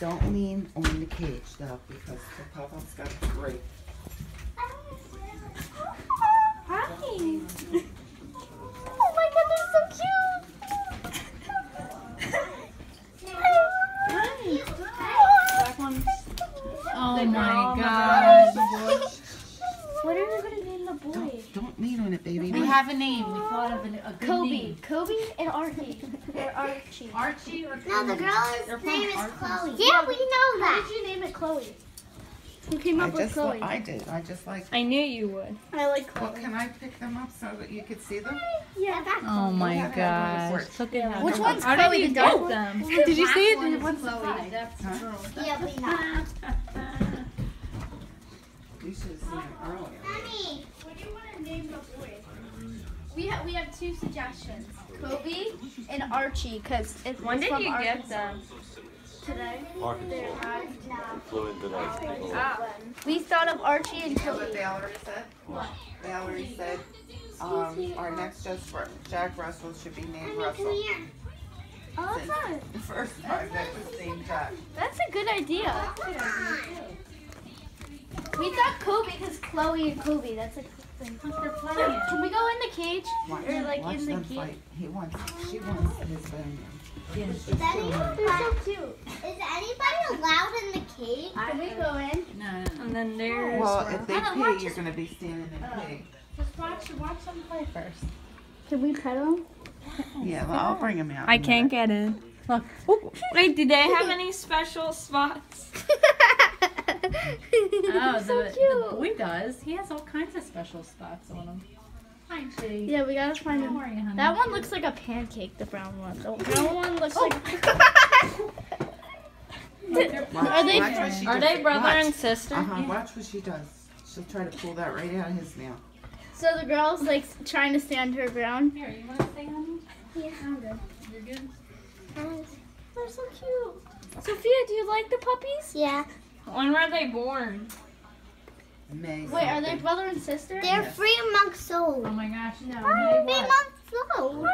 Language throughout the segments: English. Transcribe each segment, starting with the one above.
Don't lean on the cage though, because the pop-up's got to break. Hi. Oh my god, they're so cute. Oh my god. What are we gonna name the boy? Don't, don't lean on it, baby. We have a name. We thought of a, a good Kobe. name. Kobe and Archie. Or Archie. Archie or No, the girl's name is Arkansas. Chloe. Yeah, we know Why that. did you name it Chloe? Who came I up with Chloe? I did. I just like. I knew you would. I like Well, can I pick them up so that you could see them? Yeah. Oh my Yeah, yeah, gosh. Look at how Which one's How Chloe? did oh. The you dark get them? Did you see it? One Did- is Chloe. That's Huh? girl. Yeah, we know. You should have seen them earlier. Mommy. What do you want to name the boy? We have we have two suggestions: Kobe and Archie, because it's When it's did from you get them? Today. Arkansas. Flew in today. We thought of Archie and You know what Kobe. Valerie said? Valerie said, um, our next Just for Jack Russell should be named Mommy, come Russell. here. Oh, that's not. The first time that was named Jack. That's a good idea. We thought Kobe because Chloe and Kobe. That's a cool thing. They're playing. Can we go in the cage Watch, or like watch in the cage? fight. He wants, she wants his bone. Is anyone, They're so cute. is anybody allowed in the cage? Can we go in? No, no, no. And then there's. Well, if they I don't pee, you're gonna be standing in pee. Oh. Just watch, watch them play first. Can we pet them? Yeah, well, I'll bring him out. I can't minute. get in. Look. Wait, do they have any special spots? Oh, so the, cute. the boy does. He has all kinds of special spots on him. Hi, G. Yeah, we gotta find How them. are you, honey? That one looks like a pancake, the brown one. The brown one looks like. Are they? Watch what she Are they brother Watch. and sister? Uh-huh, watch what she does. She'll try to pull that right out of his nail. So the girl's like trying to stand her ground. Here, you want to say, honey? Yeah, I'm good. You're good? They're so cute. Sophia, do you like the puppies? Yeah. When were they born? May Wait, are they brother and sister? They're Yes. three months old. Oh my gosh, no. Three May what? months old. May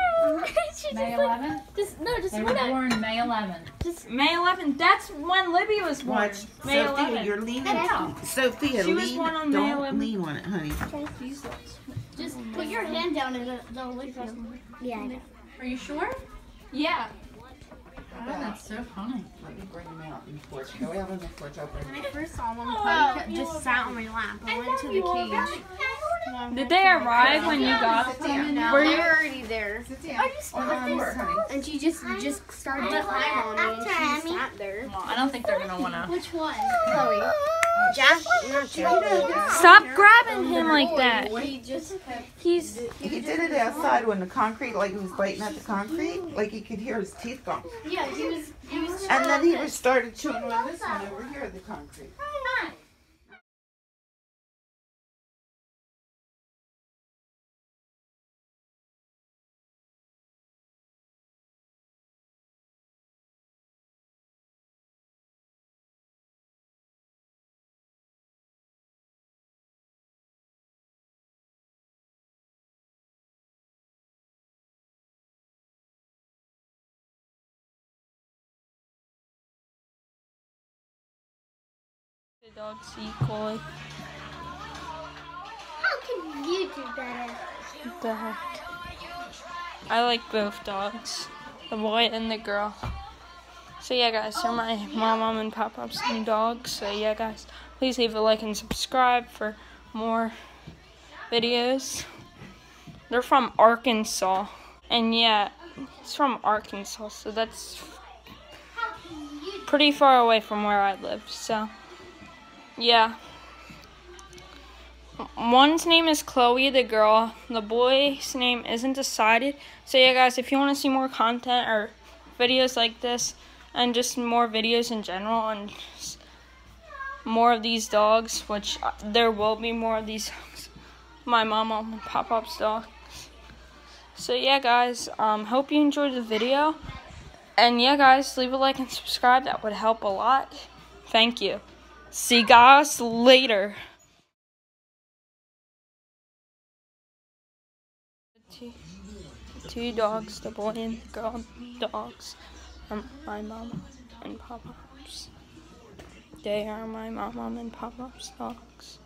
just 11th? just no, just They were whatever. born May 11th. Just May 11th. That's when Libby was born. Watch, May Sophia, 11th. you're leaning. Yeah. Sophia, She was born on May Don't 11th. lean on it, honey. just put your hand down and it- they'll lick you. Yeah. Are you sure? Yeah. Oh, that's so funny. Let me bring them out in the porch. Go out on the porch. I'll bring him. I first saw them, Oh, just sat on my lap. I went to the cage. Did they arrive when you got Sit down. No, Were they you- were already there. Sit down. Are you On the. And she just just started to climb on me, she sat there. Well, I don't think they're gonna wanna. Which one? Chloe. Jack. Stop grabbing him like that. He just He's. He did it outside when the concrete, like he was biting at the concrete, like you could hear his teeth going. Yeah, he was. He was. And then he was started chewing on this one over here, at the concrete. The dog's E. coli. How can you do better? What the heck? I like both dogs, the boy and the girl. So yeah, guys, they're my mom, mom, and pop pop's new dogs. So yeah, guys, please leave a like and subscribe for more videos. They're from Arkansas, and yeah, it's from Arkansas, so that's pretty far away from where I live. So yeah. One's name is Chloe, the girl. The boy's name isn't decided. So yeah, guys, if you want to see more content or videos like this, and just more videos in general, and more of these dogs, which uh, there will be more of these. My mom and pop pop's dogs. So yeah, guys, um, hope you enjoyed the video, and yeah, guys, leave a like and subscribe. That would help a lot. Thank you. See guys later. Two, two dogs, the boy and the girl dogs, my mom and papa's. They are my mom, and papa's. Dogs,